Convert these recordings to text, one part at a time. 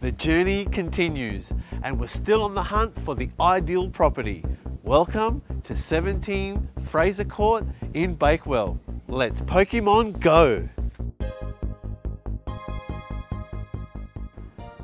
The journey continues and we're still on the hunt for the ideal property. Welcome to 17 Fraser Court in Bakewell. Let's Pokemon go!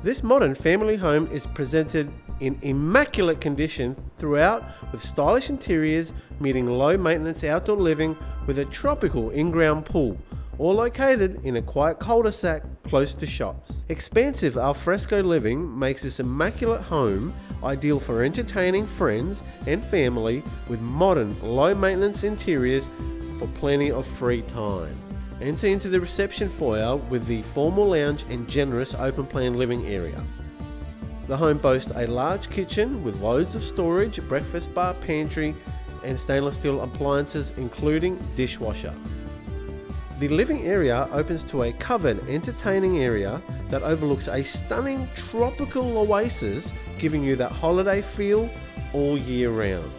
This modern family home is presented in immaculate condition throughout with stylish interiors meeting low maintenance outdoor living with a tropical in-ground pool all located in a quiet cul-de-sac close to shops. Expansive alfresco living makes this immaculate home ideal for entertaining friends and family with modern low maintenance interiors for plenty of free time. Enter into the reception foyer with the formal lounge and generous open plan living area. The home boasts a large kitchen with loads of storage, breakfast bar, pantry, and stainless steel appliances, including dishwasher. The living area opens to a covered entertaining area that overlooks a stunning tropical oasis, giving you that holiday feel all year round.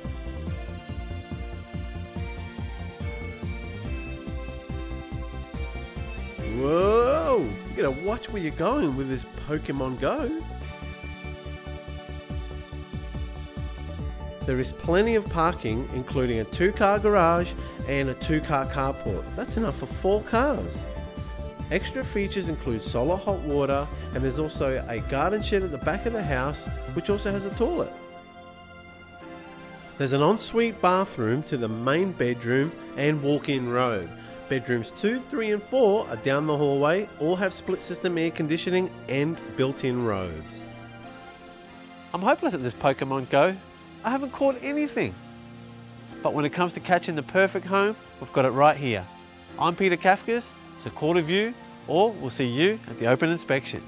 Whoa! You gotta watch where you're going with this Pokemon Go. There is plenty of parking, including a two car garage and a two car carport. That's enough for four cars. Extra features include solar hot water, and there's also a garden shed at the back of the house, which also has a toilet. There's an ensuite bathroom to the main bedroom and walk in robe. Bedrooms 2, 3, and 4 are down the hallway, all have split system air conditioning and built in robes. I'm hopeless at this Pokemon Go. I haven't caught anything. But when it comes to catching the perfect home, we've got it right here. I'm Peter Kafkas, so call to view, or we'll see you at the open inspection.